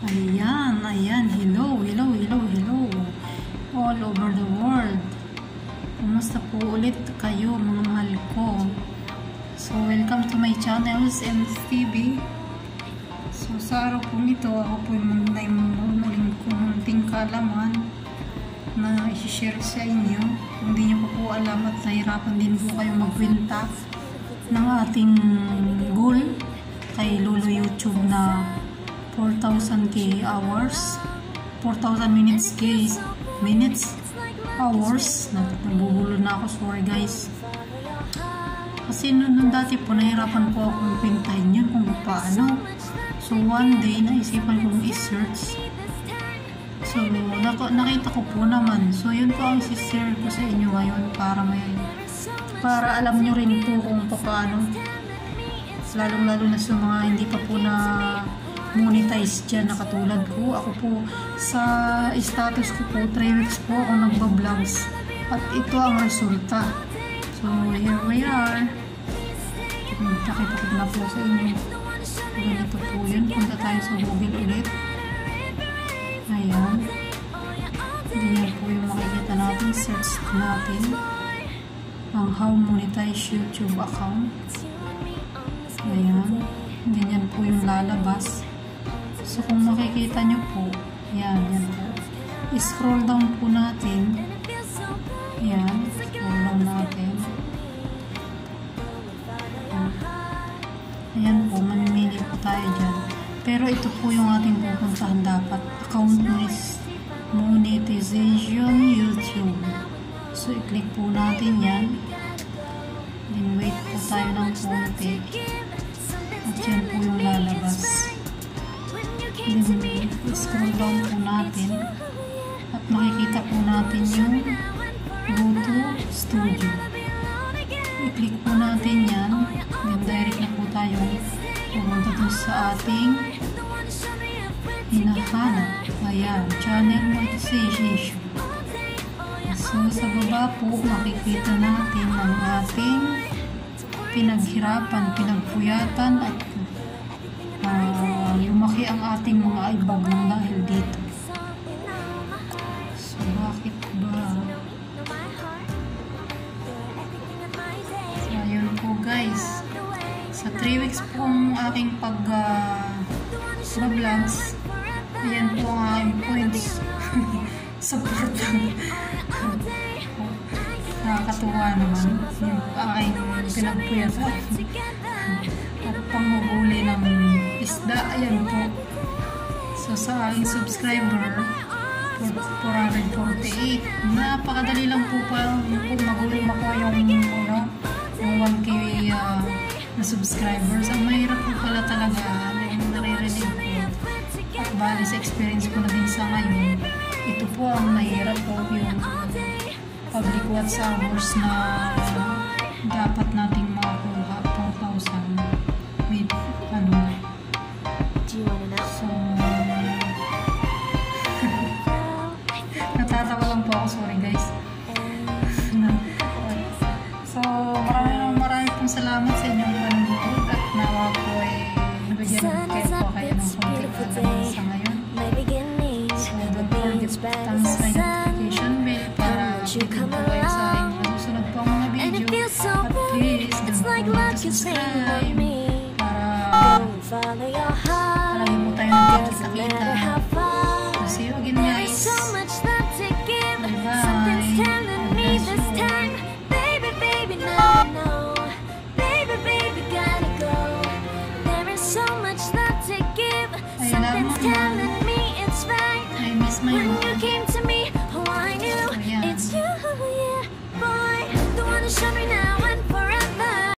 Ayan, ayan. Hello, hello, hello, hello. All over the world. Kumusta po ulit kayo mga mahal ko? So, welcome to my channel, MS TV. So, sa araw po nito, ako po yung muling kumunting kalaman na isi-share sa inyo. Kung hindi nyo po po alam at nahirapan din po kayo magwinta ng ating goal kay Lolo YouTube na 4,000k hours 4,000 minutes k minutes hours. Nabubulo na ako sorry guys. Kasi nung, nung dati po nahirapan po akong pintahin yun kung paano. So one day naisipan kong i-search. So nak nakita ko po naman. So yun po ang isi-share ko sa inyo ngayon para may para alam nyo rin po kung paano. Lalong lalo na sa mga hindi pa po na monetize dyan na katulad ko. Ako po, sa status ko po, 3 weeks po ako nagba-vlogs. At ito ang resulta. So, here we are. Nakita ko na po sa inyo. Ganito po yun. Punta tayo sa Google ulit. Ayan. Ganyan po yung makikita natin. Search natin ang how monetize YouTube account. Ayan. Ganyan po yung lalabas. So, kung makikita nyo po, yan, yan po. I-scroll down po natin. Yan, scroll down natin. Yan. Ayan po, mamimili po tayo dyan. Pero ito po yung ating pupuntahan dapat. Account monetization YouTube. So, i-click po natin yan. Then, wait po tayo ng konti. At yan po po natin yung go to studio. I-click po natin yan. Then, direct na po tayo pumunta dun sa ating hinahanap. Ayan, channel monetization. So, sa baba po, makikita natin ang ating pinaghirapan, pinagpuyatan at uh, lumaki ang ating mga ibabang dahil dito. 3 weeks po ang aking pag uh, vlogs ayan po ang aking points. Support. Nakakatuwa naman. Yung aking pinagpuyatan at panguhuli ng isda. Ayan po. So sa aking subscriber 448 napakadali lang po pa. Maghuli makuha yung ano, yung 1k uh, na subscribers. Ang mahirap po pala talaga yung naririnig ko at bali sa experience ko na din sa ngayon ito po ang mahirap po yung public watch hours na dapat nating it's a beautiful day. My beginning will be Don't you come? And it feels so good. It's like love is raining me. miss my when mom.